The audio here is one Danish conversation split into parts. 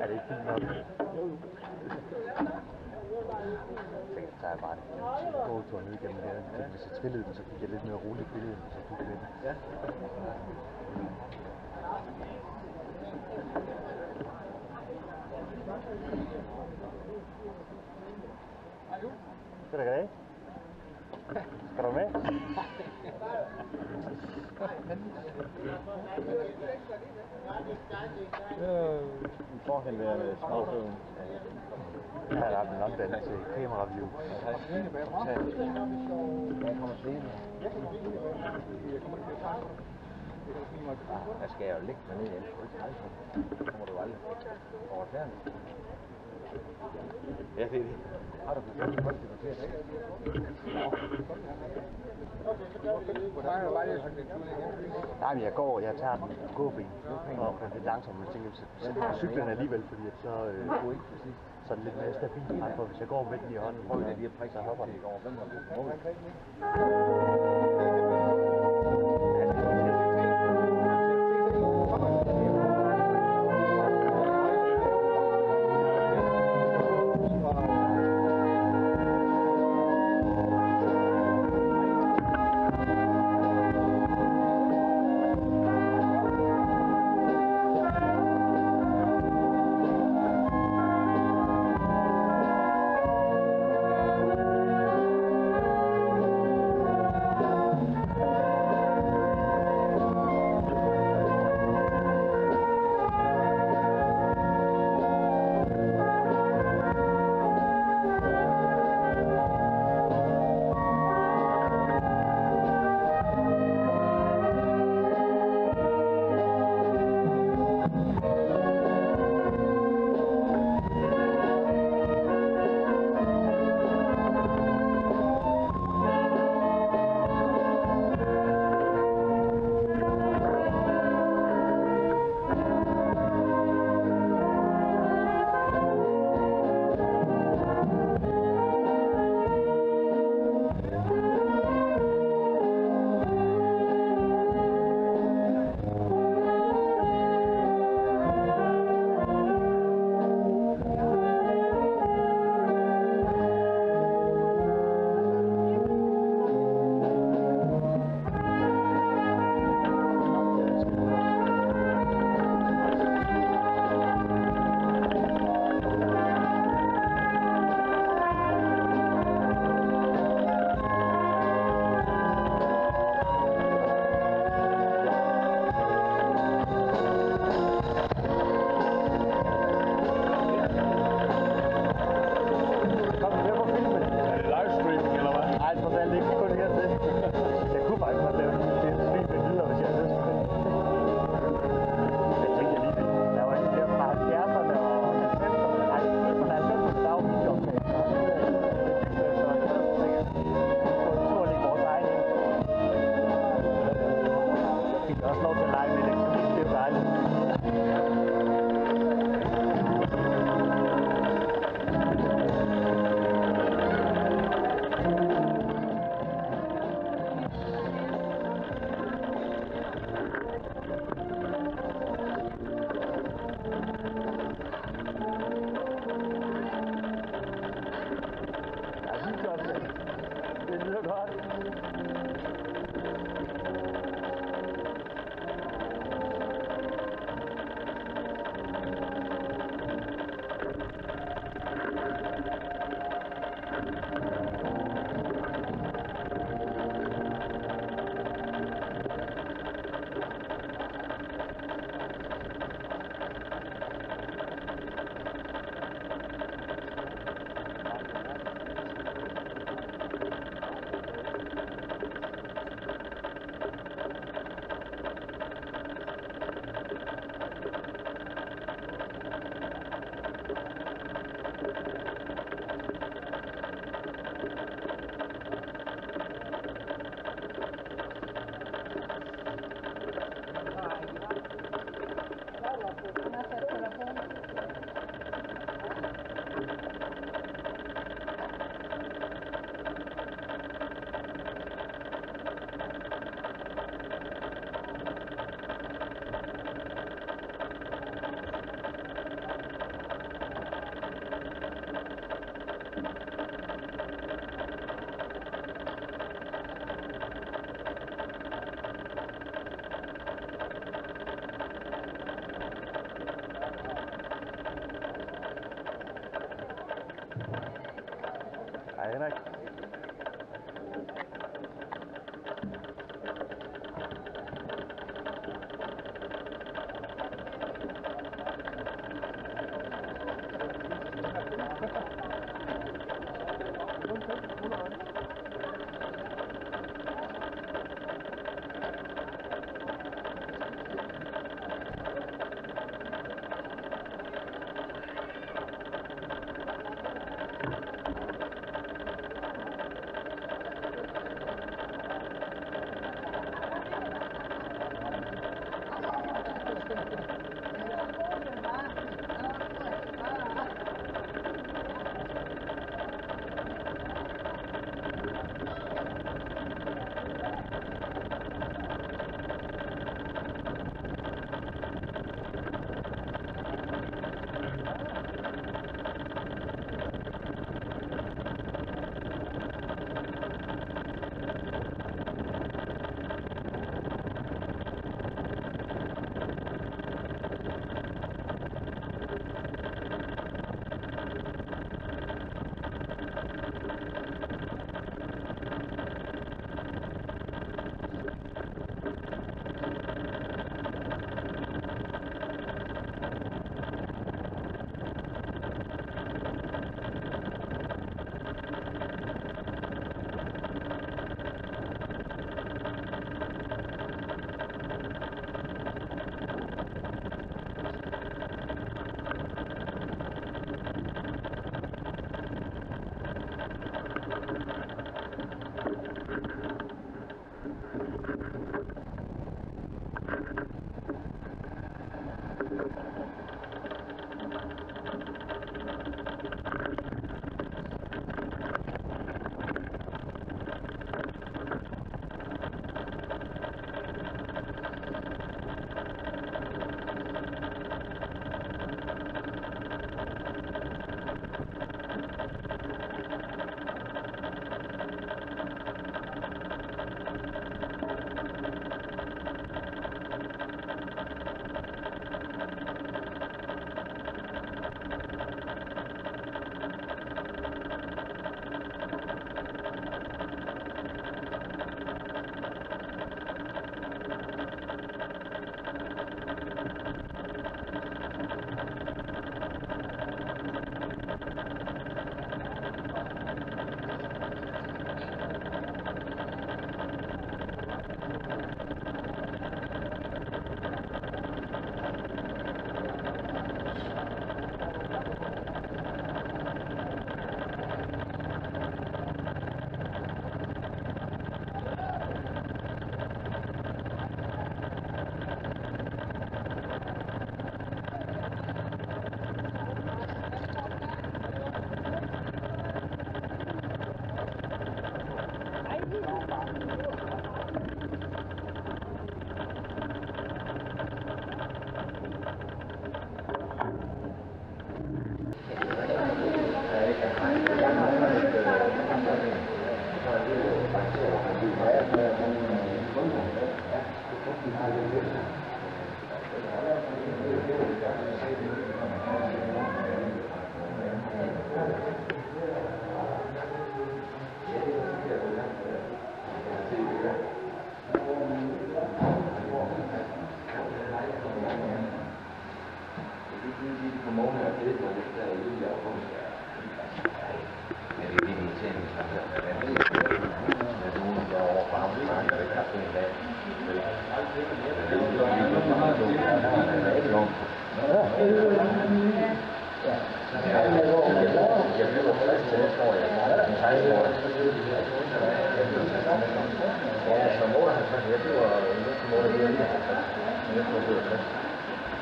Er det ikke fint nok? Tænk, der er bare en gåtur ned igennem her. Ja. Hvis jeg trillede den, så gik jeg lidt mere roligt billede, så kunne jeg den. Ja. Skal du have Skal du med? Øh, en forhenværende øh, småføden. Jeg har haft en den til kameraview. Jeg kommer slidt. Der skal jeg jo ligge mig ned igen. Så kommer du aldrig over tæerne. Ja, det er det. Har du fået folk til at Nej, men jeg går, jeg tager den. Gåben og kan lidt langsomt, men jeg tænker, så cyklen alligevel, fordi at så, øh, så det lidt mere stabilt, frem for hvis jeg går med den i hånden, Prøv lige at prikke så hopper den.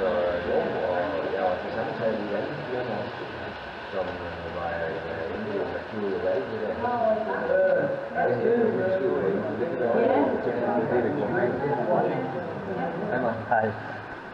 rồi vốn của giàu thì sắm xe đi lấy chứ mà rồi và những điều là chưa lấy như thế này cái gì cũng chưa lấy cái đó trên cái gì cũng lấy em ơi thầy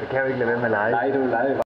Det kan jo ikke lade være med at lege. Nej, du leger